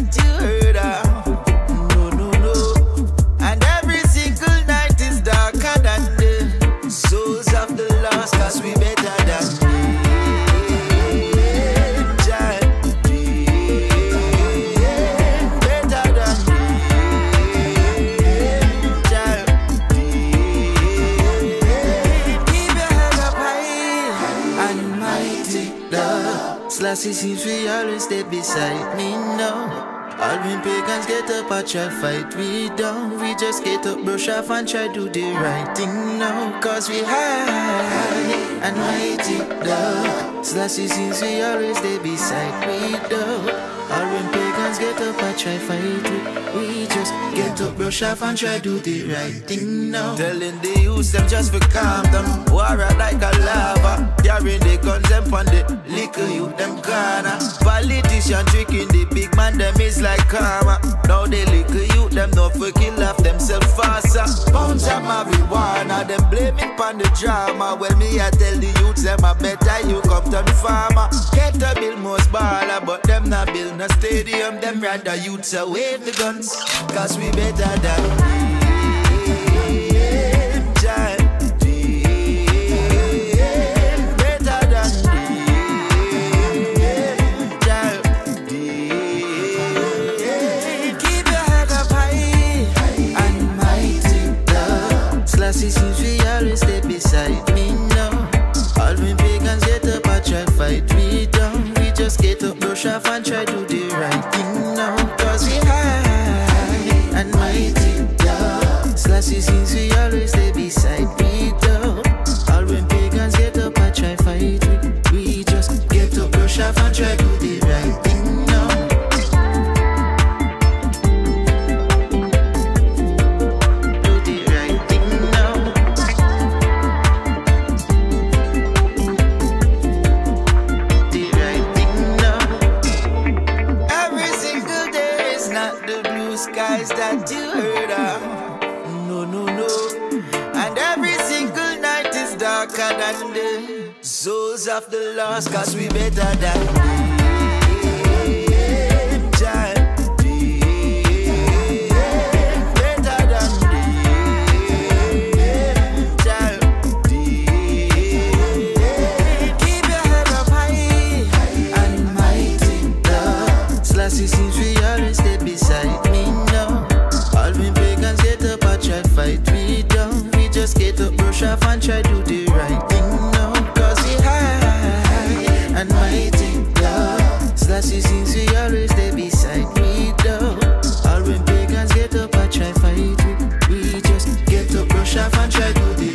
that you heard of. No, no, no. And every single night is darker than the souls of the lost, cause we better than seems we always stay beside me now. All when pagans get up, I try fight we down. We just get up, brush off and try do the right thing now. Cause we high and mighty, dog. We always stay beside me, dog. All when pagans get up, I try fight we. We just get up, brush off and try do the right thing now. Telling the youths them just for calm down. War like a lava. Carrying the them on the liquor youth them corner. Politician tricking the big man them is like karma. Now they liquor youth them no for kill off themselves faster. Bounce of marijuana them blaming pon the drama. Well me I tell the youths them I better you come turn farmer. Get a bill most baller but them not build no stadium. Them rather youths a wave the guns. Cause we better than Slashy seems we always stay beside me now. All when pagans get up, I try fight me down. We just get up, brush off and try do the right thing now. Cause we high and mighty, love. Slashy seems we always not the blue skies that you heard of. No, no, no. And every single night is darker than the souls of the lost, cause we better than faccia, faccia e tutti